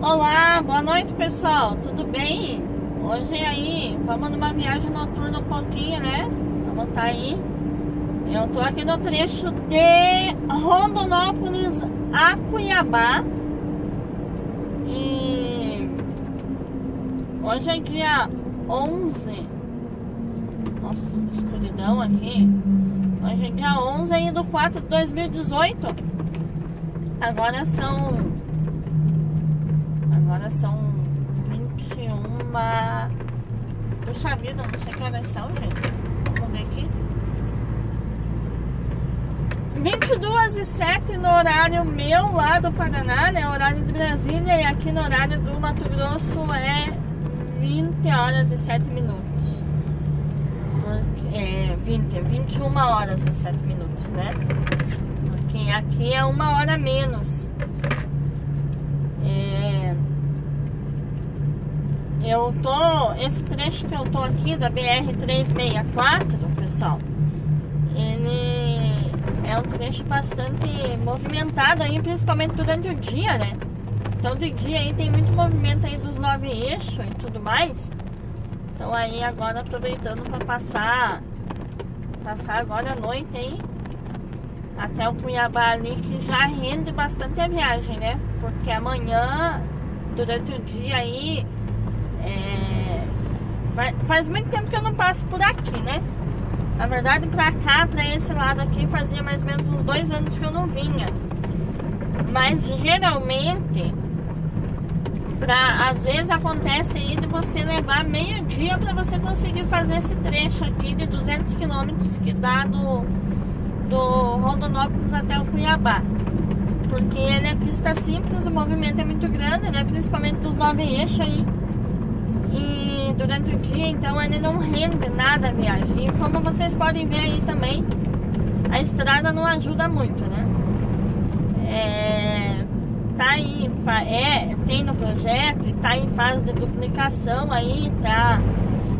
Olá, boa noite pessoal, tudo bem? Hoje aí, vamos numa viagem noturna um pouquinho, né? Vamos tá aí. Eu tô aqui no trecho de Rondonópolis a Cuiabá. E hoje é dia 11. Nossa, que escuridão aqui. Hoje é dia 11 aí do 4 de 2018. Agora são Agora são 21. Puxa vida, não sei que horas são, gente. Vamos ver aqui. 22 e 7 no horário meu lá do Paraná, né? Horário de Brasília. E aqui no horário do Mato Grosso é 20 horas e 7 minutos. É 20, 21 horas e 7 minutos, né? Porque aqui é uma hora menos. É, eu tô. Esse trecho que eu tô aqui da BR-364, pessoal, ele é um trecho bastante movimentado aí, principalmente durante o dia, né? Então de dia aí tem muito movimento aí dos nove eixos e tudo mais. Então aí agora aproveitando para passar. Passar agora à noite aí. Até o Cuiabá ali que já rende bastante a viagem, né? Porque amanhã, durante o dia aí, é, faz muito tempo que eu não passo por aqui, né? Na verdade, pra cá, pra esse lado aqui, fazia mais ou menos uns dois anos que eu não vinha. Mas geralmente, pra, às vezes acontece aí de você levar meio dia pra você conseguir fazer esse trecho aqui de 200 quilômetros que dá do, do Rondonópolis até o Cuiabá. Porque ele é pista simples, o movimento é muito grande, né? Principalmente dos nove eixos aí e durante o dia, então ele não rende nada a viagem. E como vocês podem ver aí também, a estrada não ajuda muito, né? É, tá fa- é, tem no projeto e tá em fase de duplicação aí, tá?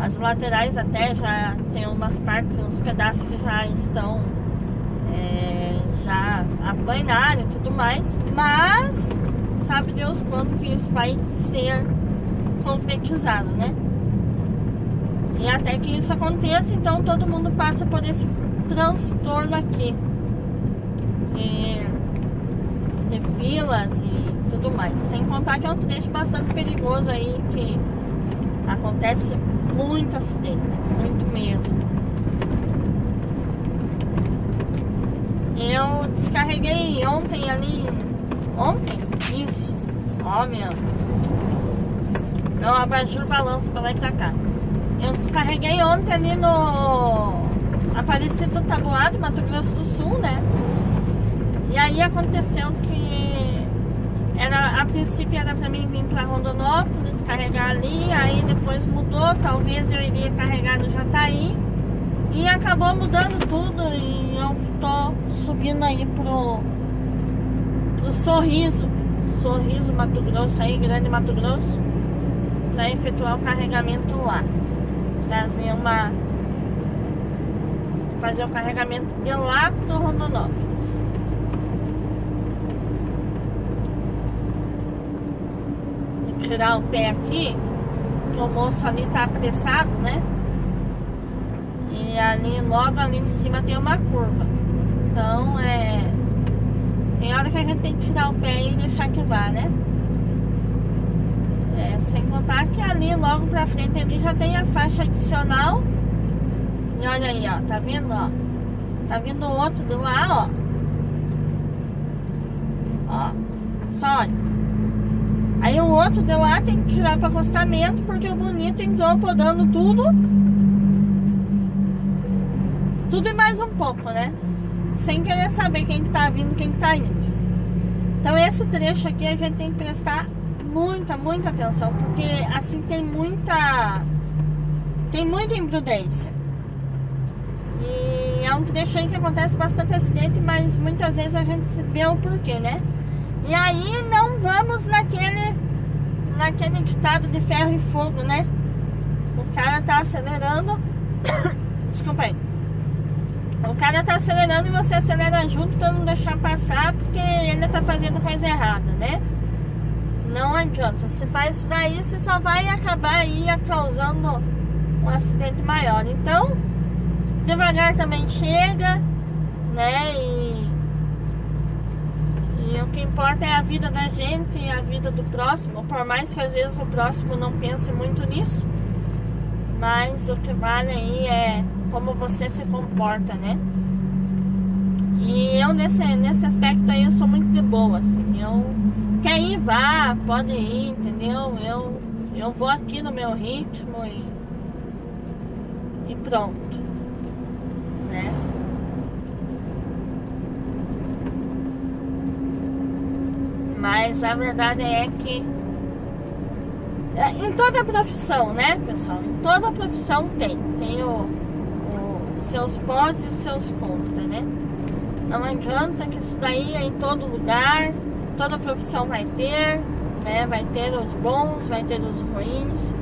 As laterais até já tem umas partes, uns pedaços que já estão é, já aplainaram e tudo mais, mas sabe Deus quando que isso vai ser concretizado, né? E até que isso aconteça, então todo mundo passa por esse transtorno aqui de, de filas e tudo mais. Sem contar que é um trecho bastante perigoso aí, que acontece muito acidente, muito mesmo. Eu descarreguei ontem ali. Ontem? Isso. Ó, meu. Meu abajur balança pra lá e pra cá. Eu descarreguei ontem ali no Aparecido do Tabuado, Mato Grosso do Sul, né? E aí aconteceu que era, a princípio era pra mim vir pra Rondonópolis, carregar ali, aí depois mudou, talvez eu iria carregar no Jataí. E acabou mudando tudo e eu tô subindo aí pro, pro Sorriso. Sorriso Mato Grosso aí, Grande Mato Grosso para efetuar o carregamento lá. Trazer uma. Fazer o carregamento de lá pro Rondonópolis. Tirar o pé aqui, que o moço ali tá apressado, né? E ali, logo ali em cima tem uma curva. Então é. Tem hora que a gente tem que tirar o pé e deixar que vá, né? É, sem contar que ali logo pra frente ali já tem a faixa adicional. E olha aí, ó, tá vendo, ó? Tá vindo outro do lá, ó. Ó, só olha. Aí o outro de lá tem que tirar para acostamento porque o bonito entrou podando tudo. Tudo e mais um pouco, né? Sem querer saber quem que tá vindo, quem que tá indo. Então esse trecho aqui a gente tem que prestar muita, muita atenção, porque assim tem muita tem muita imprudência. E é um trecho aí que acontece bastante acidente, mas muitas vezes a gente vê o porquê, né? E aí não vamos naquele naquele ditado de ferro e fogo, né? O cara tá acelerando Desculpa aí. O cara tá acelerando e você acelera junto pra não deixar passar porque ele tá fazendo coisa errada, né? Não adianta. Se faz isso daí, você só vai acabar aí causando um acidente maior. Então, devagar também chega, né? E, e o que importa é a vida da gente e a vida do próximo. Por mais que às vezes o próximo não pense muito nisso, mas o que vale aí é como você se comporta, né? E eu nesse, nesse aspecto aí eu sou muito de boa, assim, eu quer ir, vá, pode ir, entendeu? Eu, eu vou aqui no meu ritmo e, e pronto, né? Mas a verdade é que é, em toda profissão, né, pessoal? Em toda profissão tem, tem o, seus pós e seus contras, né? Não adianta que isso daí é em todo lugar, toda profissão vai ter, né? Vai ter os bons, vai ter os ruins.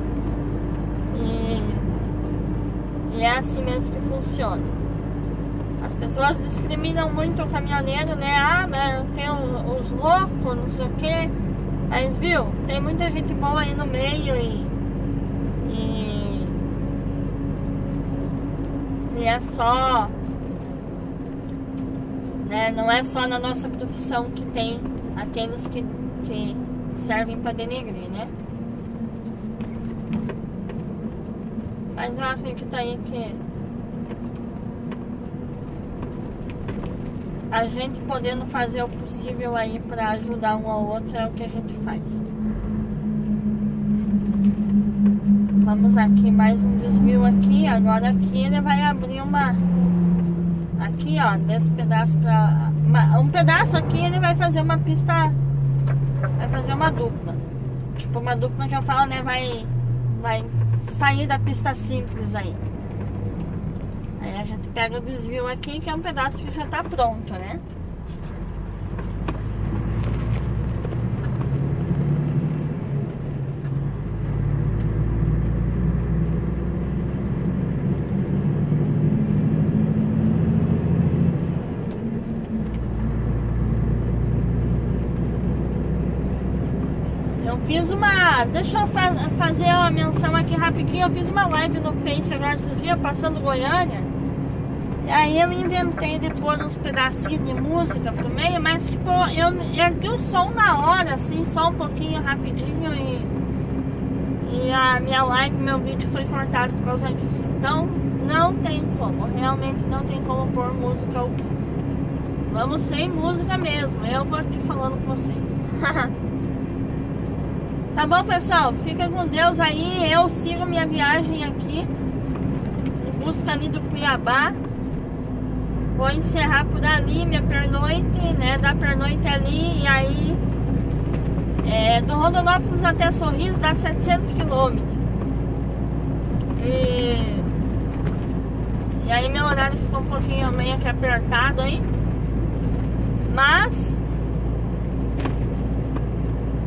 E, e é assim mesmo que funciona. As pessoas discriminam muito o caminhoneiro, né? Ah, tem os loucos, não sei o quê. Mas viu, tem muita gente boa aí no meio e, e e é só. Né, não é só na nossa profissão que tem aqueles que, que servem para denegrir, né? Mas eu acredito aí que a gente podendo fazer o possível aí para ajudar um ao outro é o que a gente faz. Vamos aqui, mais um desvio aqui. Agora aqui ele vai abrir uma... Aqui, ó, desse pedaço pra... Um pedaço aqui ele vai fazer uma pista... Vai fazer uma dupla. Tipo, uma dupla que eu falo, né? Vai, vai sair da pista simples aí. Aí a gente pega o desvio aqui, que é um pedaço que já tá pronto, né? Fiz uma. Deixa eu fa fazer uma menção aqui rapidinho. Eu fiz uma live no Face agora esses dias, passando Goiânia. E aí eu inventei de pôr uns pedacinhos de música pro meio, mas tipo, eu ergui o som na hora, assim, só um pouquinho rapidinho e. E a minha live, meu vídeo foi cortado por causa disso. Então, não tem como, realmente não tem como pôr música Vamos sem música mesmo. Eu vou aqui falando com vocês. Tá bom, pessoal? Fica com Deus aí. Eu sigo minha viagem aqui. Em busca ali do Cuiabá. Vou encerrar por ali minha pernoite, né? Da pernoite ali. E aí... É, do Rondonópolis até Sorriso dá 700 quilômetros. E... E aí meu horário ficou um pouquinho meio que apertado aí. Mas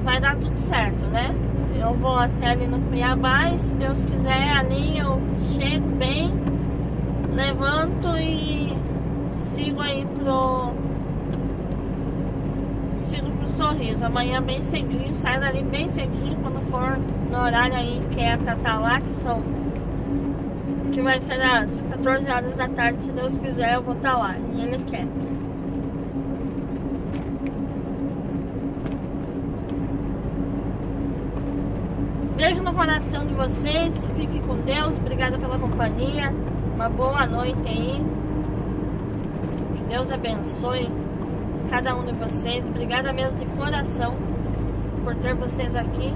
vai dar tudo certo, né? Eu vou até ali no Cuiabá e se Deus quiser ali eu chego bem, levanto e sigo aí pro sigo pro sorriso. Amanhã bem cedinho, saio dali bem cedinho quando for no horário aí que é pra estar tá lá, que são que vai ser às 14 horas da tarde, se Deus quiser eu vou estar tá lá. E Ele quer. Beijo no coração de vocês. Fique com Deus. Obrigada pela companhia. Uma boa noite aí. Que Deus abençoe cada um de vocês. Obrigada mesmo de coração por ter vocês aqui.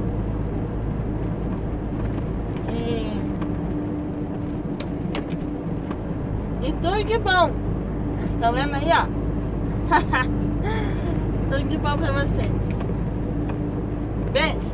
E, e tudo de bom. Tá vendo aí, ó? tudo de bom pra vocês. Beijo.